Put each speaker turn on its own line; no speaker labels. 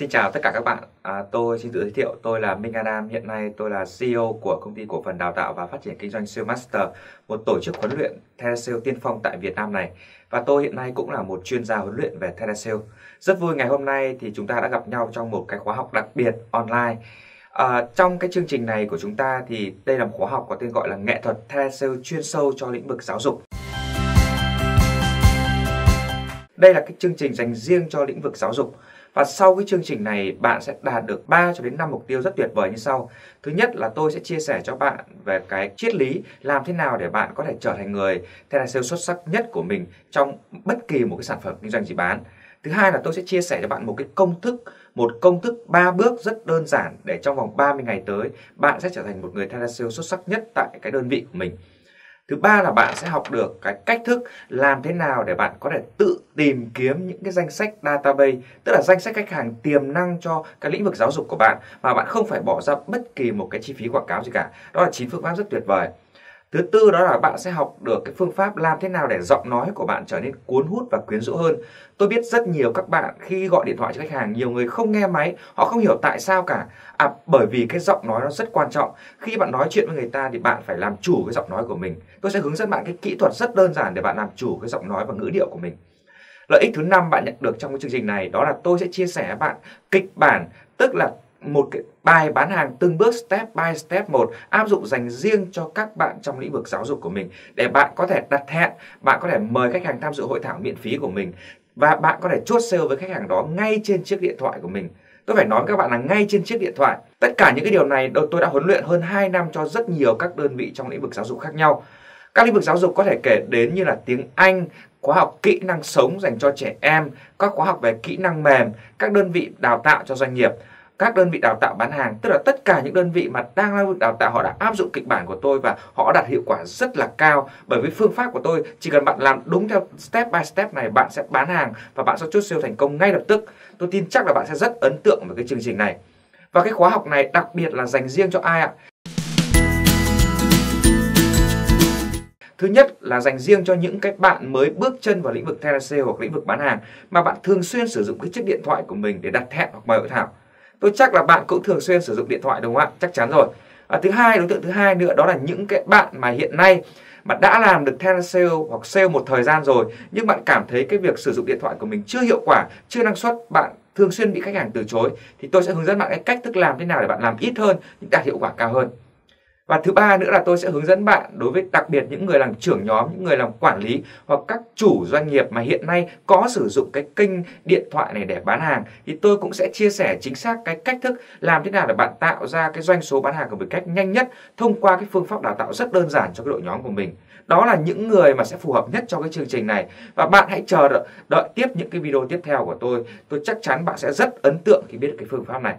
xin chào tất cả các bạn. À, tôi xin tự giới thiệu, tôi là Minh Adam. Hiện nay tôi là CEO của công ty cổ phần đào tạo và phát triển kinh doanh Siêu Master, một tổ chức huấn luyện telesale tiên phong tại Việt Nam này. Và tôi hiện nay cũng là một chuyên gia huấn luyện về telesale. Rất vui ngày hôm nay thì chúng ta đã gặp nhau trong một cái khóa học đặc biệt online. À, trong cái chương trình này của chúng ta thì đây là một khóa học có tên gọi là nghệ thuật telesale chuyên sâu cho lĩnh vực giáo dục. Đây là cái chương trình dành riêng cho lĩnh vực giáo dục. Và sau cái chương trình này bạn sẽ đạt được 3 cho đến 5 mục tiêu rất tuyệt vời như sau. Thứ nhất là tôi sẽ chia sẻ cho bạn về cái triết lý làm thế nào để bạn có thể trở thành người telesale xuất sắc nhất của mình trong bất kỳ một cái sản phẩm kinh doanh gì bán. Thứ hai là tôi sẽ chia sẻ cho bạn một cái công thức, một công thức 3 bước rất đơn giản để trong vòng 30 ngày tới bạn sẽ trở thành một người telesale xuất sắc nhất tại cái đơn vị của mình. Thứ ba là bạn sẽ học được cái cách thức làm thế nào để bạn có thể tự tìm kiếm những cái danh sách database, tức là danh sách khách hàng tiềm năng cho cái lĩnh vực giáo dục của bạn mà bạn không phải bỏ ra bất kỳ một cái chi phí quảng cáo gì cả. Đó là chín phương pháp rất tuyệt vời. Thứ tư đó là bạn sẽ học được cái phương pháp làm thế nào để giọng nói của bạn trở nên cuốn hút và quyến rũ hơn. Tôi biết rất nhiều các bạn khi gọi điện thoại cho khách hàng, nhiều người không nghe máy, họ không hiểu tại sao cả. À bởi vì cái giọng nói nó rất quan trọng. Khi bạn nói chuyện với người ta thì bạn phải làm chủ cái giọng nói của mình. Tôi sẽ hướng dẫn bạn cái kỹ thuật rất đơn giản để bạn làm chủ cái giọng nói và ngữ điệu của mình. Lợi ích thứ năm bạn nhận được trong cái chương trình này đó là tôi sẽ chia sẻ với bạn kịch bản tức là Ừ. một cái bài bán hàng từng bước step by step một áp dụng dành riêng cho các bạn trong lĩnh vực giáo dục của mình để bạn có thể đặt hẹn, bạn có thể mời khách hàng tham dự hội thảo miễn phí của mình và bạn có thể chốt sale với khách hàng đó ngay trên chiếc điện thoại của mình. Tôi phải nói với các bạn là ngay trên chiếc điện thoại. Tất cả những cái điều này tôi đã huấn luyện hơn 2 năm cho rất nhiều các đơn vị trong lĩnh vực giáo dục khác nhau. Các lĩnh vực giáo dục có thể kể đến như là tiếng Anh, khóa học kỹ năng sống dành cho trẻ em, các khóa học về kỹ năng mềm, các đơn vị đào tạo cho doanh nghiệp các đơn vị đào tạo bán hàng, tức là tất cả những đơn vị mà đang đang đào tạo họ đã áp dụng kịch bản của tôi và họ đạt hiệu quả rất là cao. Bởi vì phương pháp của tôi, chỉ cần bạn làm đúng theo step by step này, bạn sẽ bán hàng và bạn sẽ chốt siêu thành công ngay lập tức. Tôi tin chắc là bạn sẽ rất ấn tượng với cái chương trình này. Và cái khóa học này đặc biệt là dành riêng cho ai ạ? Thứ nhất là dành riêng cho những cái bạn mới bước chân vào lĩnh vực telesale hoặc lĩnh vực bán hàng, mà bạn thường xuyên sử dụng cái chiếc điện thoại của mình để đặt hẹn hoặc mời hội thảo tôi chắc là bạn cũng thường xuyên sử dụng điện thoại đúng không ạ? Chắc chắn rồi. Và thứ hai, đối tượng thứ hai nữa, đó là những cái bạn mà hiện nay mà đã làm được telesale hoặc sale một thời gian rồi, nhưng bạn cảm thấy cái việc sử dụng điện thoại của mình chưa hiệu quả, chưa năng suất, bạn thường xuyên bị khách hàng từ chối, thì tôi sẽ hướng dẫn bạn cái cách thức làm thế nào để bạn làm ít hơn, nhưng đạt hiệu quả cao hơn và thứ ba nữa là tôi sẽ hướng dẫn bạn đối với đặc biệt những người làm trưởng nhóm, những người làm quản lý hoặc các chủ doanh nghiệp mà hiện nay có sử dụng cái kênh điện thoại này để bán hàng thì tôi cũng sẽ chia sẻ chính xác cái cách thức làm thế nào để bạn tạo ra cái doanh số bán hàng của mình cách nhanh nhất thông qua cái phương pháp đào tạo rất đơn giản cho cái đội nhóm của mình. Đó là những người mà sẽ phù hợp nhất cho cái chương trình này và bạn hãy chờ đợi, đợi tiếp những cái video tiếp theo của tôi. Tôi chắc chắn bạn sẽ rất ấn tượng khi biết cái phương pháp này.